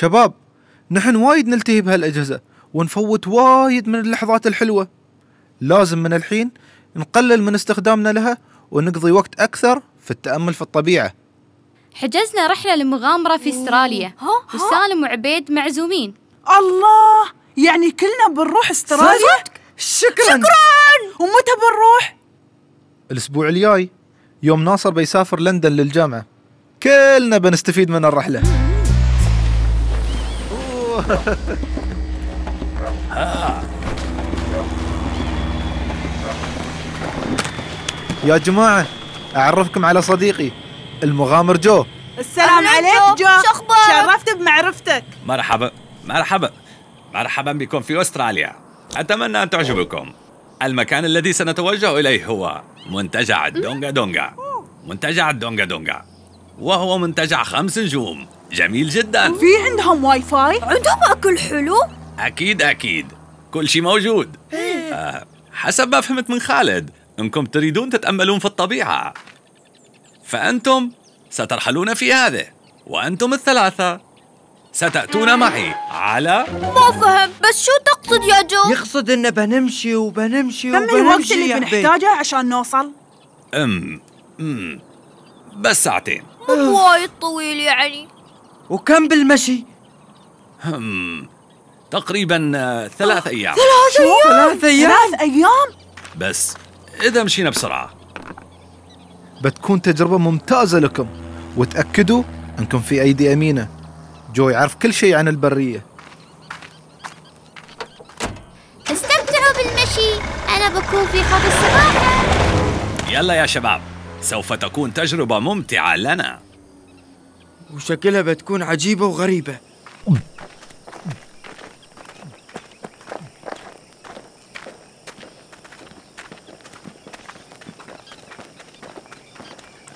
شباب نحن وايد نلتهي بهالأجهزة ونفوت وايد من اللحظات الحلوة. لازم من الحين نقلل من استخدامنا لها ونقضي وقت أكثر في التأمل في الطبيعة. حجزنا رحلة لمغامرة في استراليا. وسالم وعبيد معزومين. الله! يعني كلنا بنروح استراليا؟ شكرا. شكرا! ومتى بنروح؟ الأسبوع الجاي يوم ناصر بيسافر لندن للجامعة. كلنا بنستفيد من الرحلة. يا جماعة أعرفكم على صديقي المغامر جو. السلام عليك جو. أخبارك؟ شرفت بمعرفتك. مرحبا مرحبا. مرحبا بكم في أستراليا. أتمنى أن تعجبكم. المكان الذي سنتوجه إليه هو منتجع الدونغا دونغا. منتجع الدونغا دونغا. وهو منتجع خمس نجوم. جميل جدا. في عندهم واي فاي؟ عندهم أكل حلو؟ أكيد أكيد. كل شيء موجود. آه حسب ما فهمت من خالد إنكم تريدون تتأملون في الطبيعة. فأنتم سترحلون في هذه وأنتم الثلاثة ستأتون معي على ما فهم بس شو تقصد يا جو؟ يقصد انه بنمشي وبنمشي كم وبنمشي الوقت اللي. بنحتاجه عشان نوصل؟ أم أم بس ساعتين. مو وايد طويل يعني. وكم بالمشي؟ هم تقريبا آه، ثلاث أيام. شو؟ ثلاث أيام؟ ثلاث أيام؟ بس إذا مشينا بسرعة. بتكون تجربة ممتازة لكم. وتأكدوا أنكم في أيدي أمينة. جو يعرف كل شيء عن البرية. استمتعوا بالمشي. أنا بكون في حوض السباحة. يلا يا شباب سوف تكون تجربة ممتعة لنا. وشكلها بتكون عجيبة وغريبة.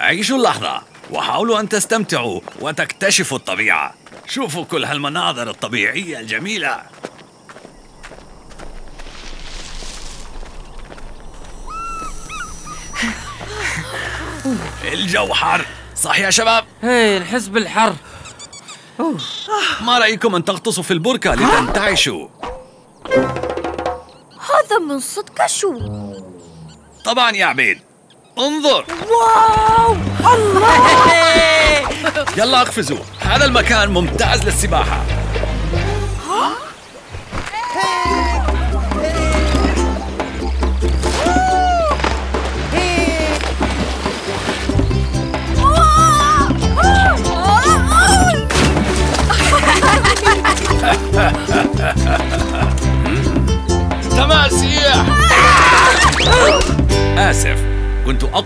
عيشوا اللحظة وحاولوا أن تستمتعوا وتكتشفوا الطبيعة. شوفوا كل هالمناظر الطبيعية الجميلة. الجو حار صح يا شباب؟ هي نحس بالحر ما رأيكم أن تغطسوا في البركة لتنتعشوا؟ هذا من صدق شو؟ طبعا يا عبيد. انظر. واو! يلا اقفزوا. هذا المكان ممتاز للسباحة.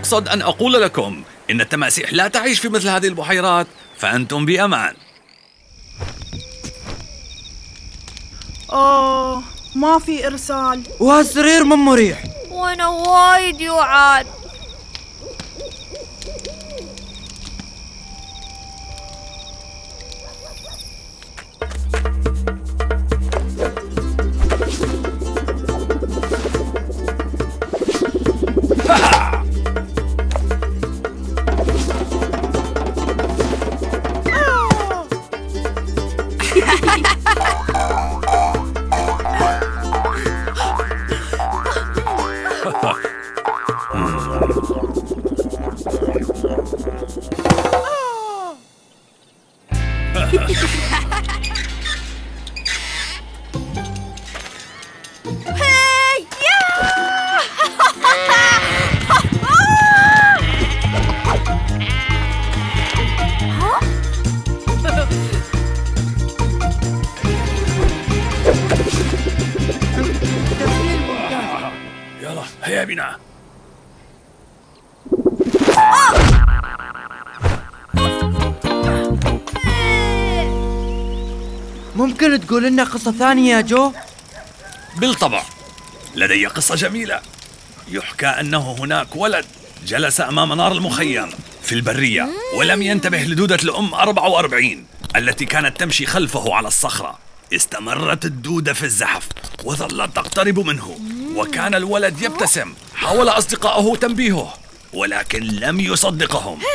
أقصد أن أقول لكم إن التماسيح لا تعيش في مثل هذه البحيرات فأنتم بأمان. أوه ما في إرسال. وهالسرير من مريح. وأنا وايد جوعان يلا هيا بنا ممكن تقول لنا قصة ثانية يا جو؟ بالطبع. لدي قصة جميلة. يحكى أنه هناك ولد جلس أمام نار المخيم في البرية ولم ينتبه لدودة الأم 44 التي كانت تمشي خلفه على الصخرة. استمرت الدودة في الزحف وظلت تقترب منه وكان الولد يبتسم حاول أصدقائه تنبيهه ولكن لم يصدقهم.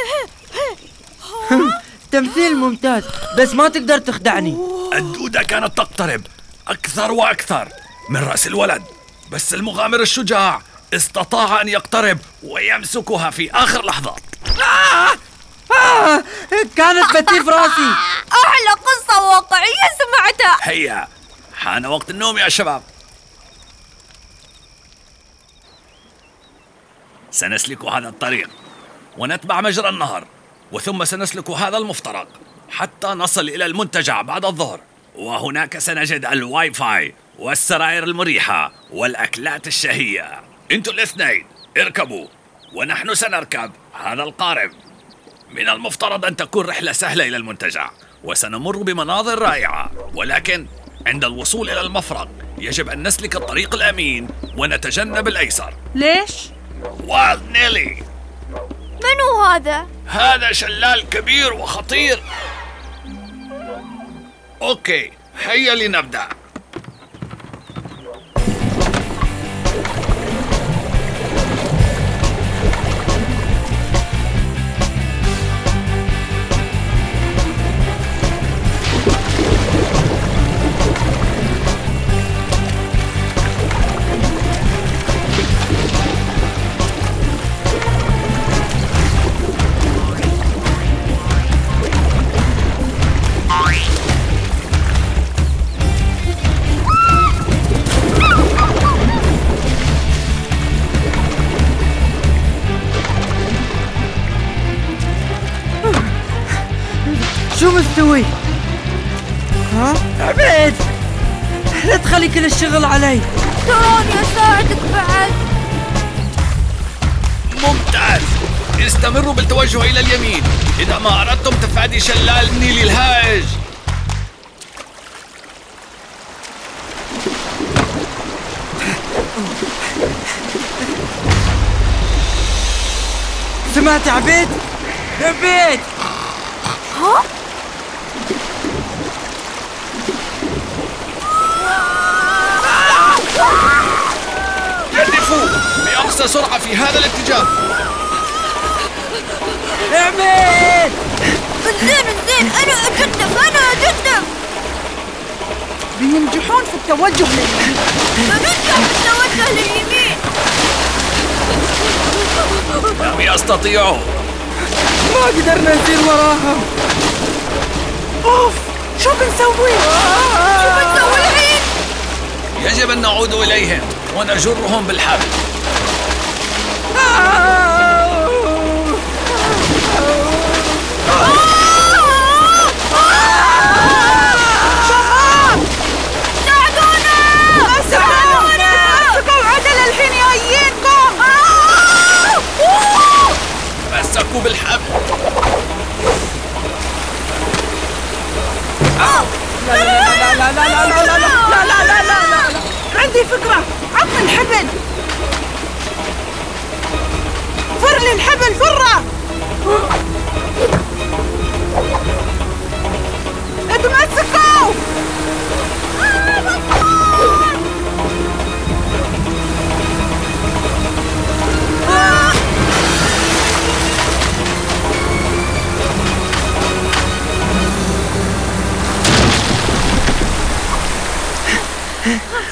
تمثيل ممتاز بس ما تقدر تخدعني. الدودة كانت تقترب أكثر وأكثر من رأس الولد. بس المغامر الشجاع استطاع أن يقترب ويمسكها في آخر لحظات آه! كانت بتيف راسي. أحلى قصة واقعية سمعتها. هيا حان وقت النوم يا شباب. سنسلك هذا الطريق ونتبع مجرى النهر. وثم سنسلك هذا المفترق حتى نصل إلى المنتجع بعد الظهر. وهناك سنجد الواي فاي والسراير المريحة والأكلات الشهية. أنتوا الاثنين اركبوا ونحن سنركب هذا القارب. من المفترض أن تكون رحلة سهلة إلى المنتجع وسنمر بمناظر رائعة. ولكن عند الوصول إلى المفرق يجب أن نسلك الطريق الأمين ونتجنب الأيسر. ليش؟ Wild Nelly! منو هذا؟ هذا شلال كبير وخطير okay هيا لنبدأ شو مستوي؟ ها؟ عبيد! لا تخلي كل الشغل علي. تراني أساعدك بعد. ممتاز! استمروا بالتوجه إلى اليمين. إذا ما أردتم تفادي شلال النيل الهائج سمعت عبيد؟ عبيد! جدفوا بأقصى سرعة في هذا الاتجاه. عبيد زين زين أنا أجدف أنا أجدف بينجحون في التوجه لليمين. بننجح بالتوجه لليمين. لم يستطيعوا ما قدرنا نسير وراهم. أوف! شو بنسوي؟ شو بتسوي الحين؟ يجب أن نعود إليهم ونجرهم بالحبل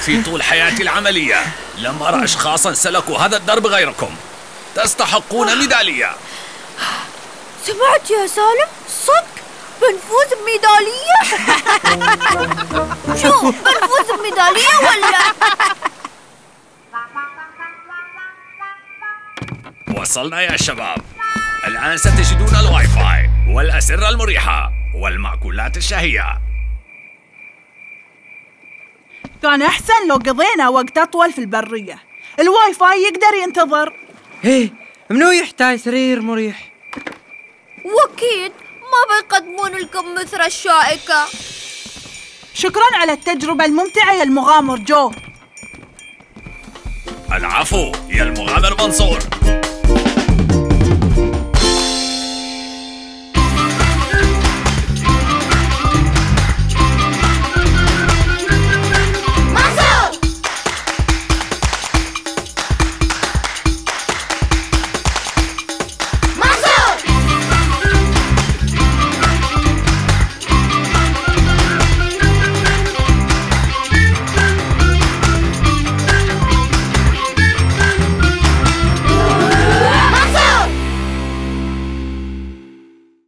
في طول حياتي العملية. لم أرى أشخاصا سلكوا هذا الدرب غيركم. تستحقون ميدالية. سمعت يا سالم؟ صدق؟ بنفوز بميدالية شو بنفوز بميدالية ولا؟ وصلنا يا شباب. الآن ستجدون الواي فاي والأسرة المريحة والمأكولات الشهية. كان أحسن لو قضينا وقت أطول في البرية. الواي فاي يقدر ينتظر. إيه منو يحتاج سرير مريح؟ واكيد ما بيقدمون لكم مثل الشائكة. شكرا على التجربة الممتعة يا المغامر جو. العفو يا المغامر منصور.